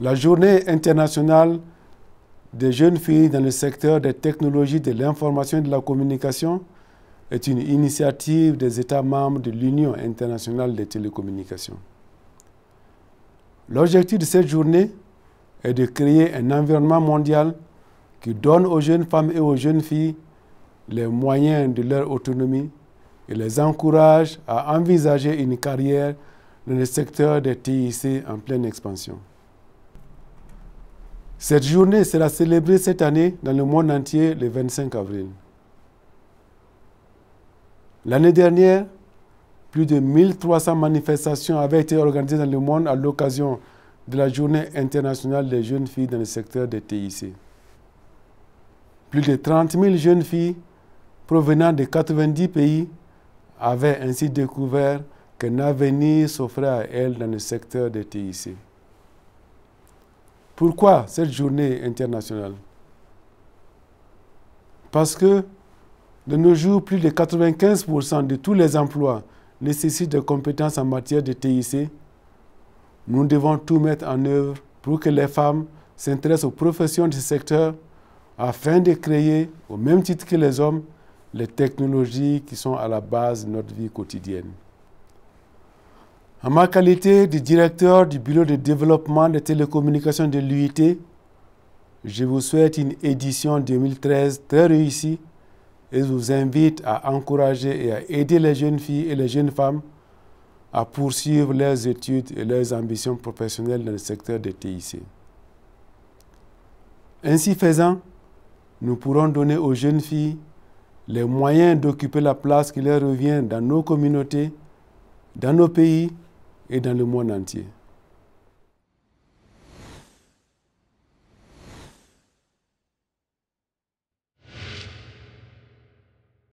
La journée internationale des jeunes filles dans le secteur des technologies de l'information et de la communication est une initiative des États membres de l'Union internationale des télécommunications. L'objectif de cette journée est de créer un environnement mondial qui donne aux jeunes femmes et aux jeunes filles les moyens de leur autonomie et les encourage à envisager une carrière dans le secteur des TIC en pleine expansion. Cette journée sera célébrée cette année dans le monde entier le 25 avril. L'année dernière, plus de 1300 manifestations avaient été organisées dans le monde à l'occasion de la Journée internationale des jeunes filles dans le secteur des TIC. Plus de 30 000 jeunes filles provenant de 90 pays avaient ainsi découvert qu'un avenir s'offrait à elles dans le secteur des TIC. Pourquoi cette journée internationale? Parce que de nos jours, plus de 95% de tous les emplois nécessitent des compétences en matière de TIC. Nous devons tout mettre en œuvre pour que les femmes s'intéressent aux professions ce secteur afin de créer, au même titre que les hommes, les technologies qui sont à la base de notre vie quotidienne. En ma qualité de directeur du Bureau de développement des télécommunications de l'UIT, je vous souhaite une édition 2013 très réussie et je vous invite à encourager et à aider les jeunes filles et les jeunes femmes à poursuivre leurs études et leurs ambitions professionnelles dans le secteur des TIC. Ainsi faisant, nous pourrons donner aux jeunes filles les moyens d'occuper la place qui leur revient dans nos communautés, dans nos pays et dans le monde entier.